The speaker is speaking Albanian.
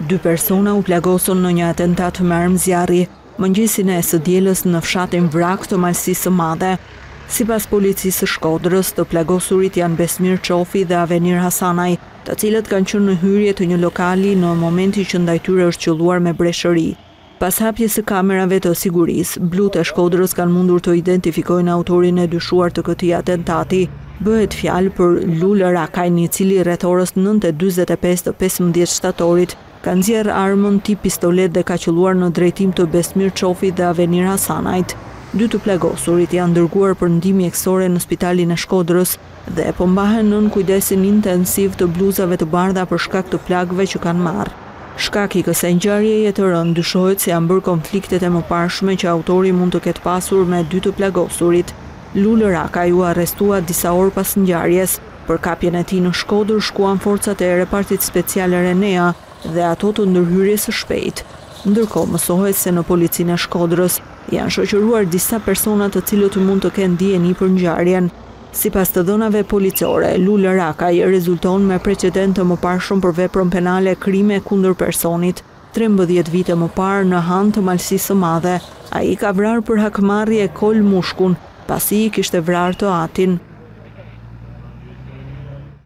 Dy persona u plagosën në një atentat me armë zjarri mëngjesin e së dielës në fshatin Vrak të Malësisë së Madhe. Sipas policisë së Shkodrës, të plagosurit janë Besmir Çofi dhe Avenir Hasanaj, të cilët kanë qenë në hyrje të një lokali në momentin që ndaj tyre është qëlluar me breshëri. Pas hapjes së kamerave të sigurisë, blutë e Shkodrës kanë mundur të identifikojnë autorin e dyshuar të këtij atentati. Bëhet fjalë për Lul Rakajn, i cili rreth orës nëntë e dyzet e pesë të pesëmbëdhjetë shtatorit ka nxjerrë armën tip pistoletë dhe ka qëlluar në drejtim të Besmir Çofit dhe Avenir Hasanajt. Dy të plagosurit janë dërguar për ndihmë mjekësore në spitalin e Shkodrës. dhe po mbahen nën kujdesin intensiv të bluzave të bardha për shkak të plagëve që kanë marrë. Shkak i kësaj ngjarjeje të rëndë dyshohet se janë bërë konfliktet e mëparshme që autori mund të ketë pasur me dy të plagosurit. Lul Rakaj u arrestua disa orë pas ngjarjes. Për kapjen e tij në Shkodër shkuan forcat e Repartit Special Renea dhe ato të ndërhyrjes së shpejtë. Ndërkohë mësohet se në Policinë e Shkodrës, Janë shoqëruar disa persona të cilët mund të kenë dijeni për ngjarjen. Sipas të dhënave policore, Lul Rakaj rezulton me precedent të mëparshëm për veprën penale Krime kundër personit. Trembëdhjetë vite më parë, në Han të Malësisë së Madhe, ai ka vrarë për hakmarrje Kol Mushkun, pasi i kishte vrarë të atin.